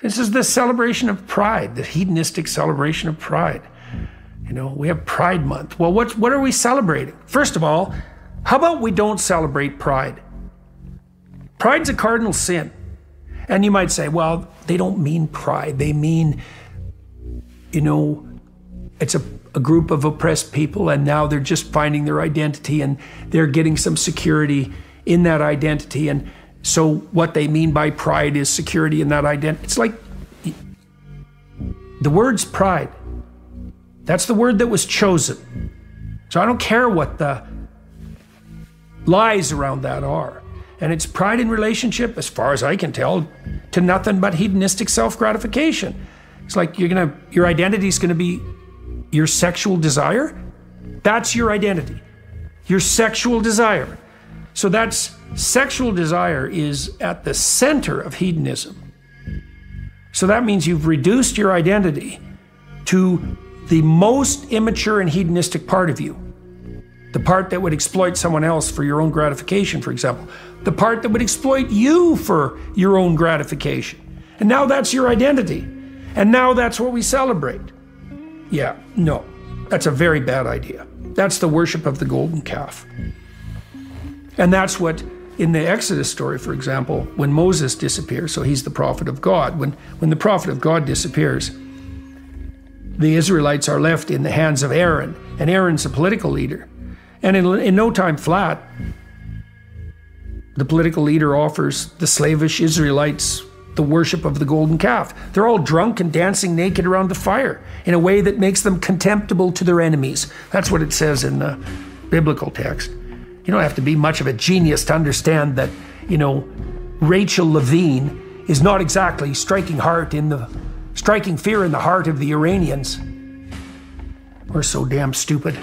This is the celebration of pride, the hedonistic celebration of pride. You know, we have Pride Month. Well, what, what are we celebrating? First of all, how about we don't celebrate pride? Pride's a cardinal sin. And you might say, well, they don't mean pride. They mean, you know, it's a, a group of oppressed people, and now they're just finding their identity and they're getting some security in that identity. And so, what they mean by pride is security in that identity. It's like the word's pride. That's the word that was chosen. So, I don't care what the lies around that are. And it's pride in relationship, as far as I can tell, to nothing but hedonistic self gratification. It's like you're gonna, your identity is gonna be your sexual desire. That's your identity, your sexual desire. So that's sexual desire is at the center of hedonism. So that means you've reduced your identity to the most immature and hedonistic part of you. The part that would exploit someone else for your own gratification, for example. The part that would exploit you for your own gratification. And now that's your identity. And now that's what we celebrate. Yeah, no, that's a very bad idea. That's the worship of the golden calf. And that's what, in the Exodus story, for example, when Moses disappears, so he's the prophet of God, when, when the prophet of God disappears, the Israelites are left in the hands of Aaron, and Aaron's a political leader. And in, in no time flat, the political leader offers the slavish Israelites the worship of the golden calf. They're all drunk and dancing naked around the fire in a way that makes them contemptible to their enemies. That's what it says in the biblical text. You don't have to be much of a genius to understand that, you know, Rachel Levine is not exactly striking heart in the striking fear in the heart of the Iranians. We're so damn stupid.